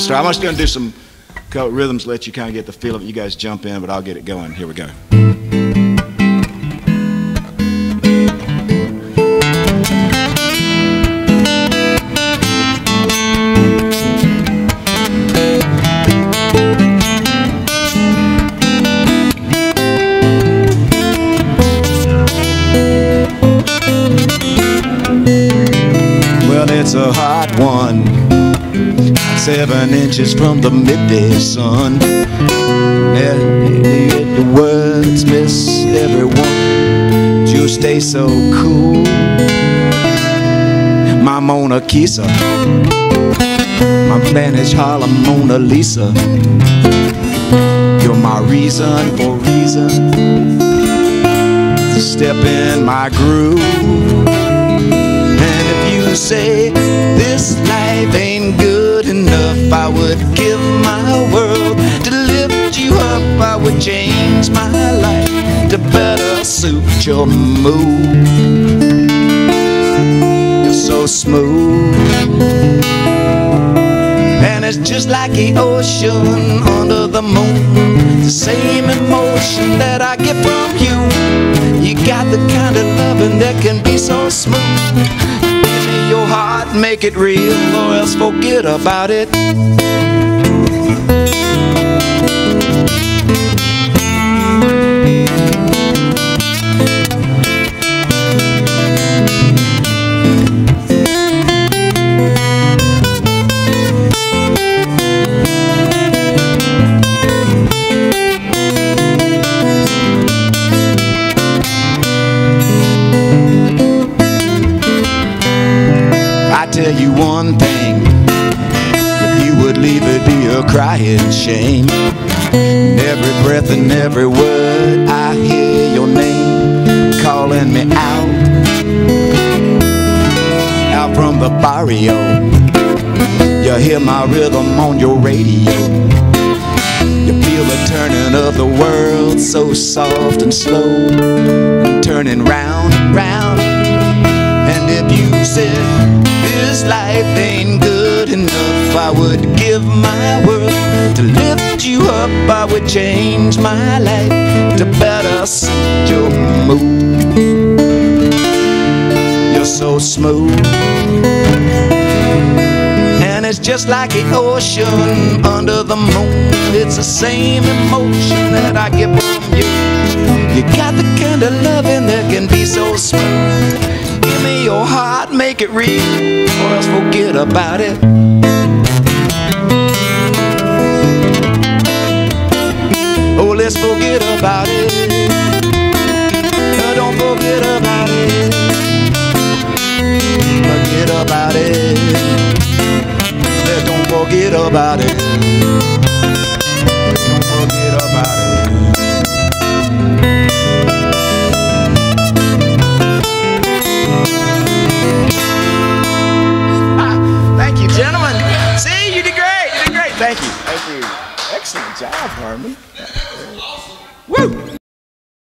start. I'm just going to do some rhythms, let you kind of get the feel of it. You guys jump in, but I'll get it going. Here we go. Well, it's a hot one Seven inches from the midday sun. And the words miss everyone You stay so cool. My Mona Kisa. My Spanish Harlem Mona Lisa. You're my reason for reason to Step in my groove. To say this life ain't would give my world to lift you up. I would change my life to better suit your mood. You're so smooth. And it's just like the ocean under the moon. The same emotion that I get from you. You got the kind of loving that can be so smooth your heart, make it real, or else forget about it. Tell you one thing would leave it be a crying shame. In every breath and every word I hear your name Calling me out. Out from the barrio You hear my rhythm on your radio. You feel the turning of the world So soft and slow. Turning round and round. And if you said this life ain't good enough. I would give my world to lift you up. I would change my life to better suit your mood. You're so smooth. And it's just like the ocean under the moon. It's the same emotion that I get from you. You got the kind of loving that can be so smooth make it real, or else forget about it. Oh, let's forget about it. don't forget about it. Forget about it. don't forget about it. Thank you. Thank you. Excellent job, Harmon. Woo!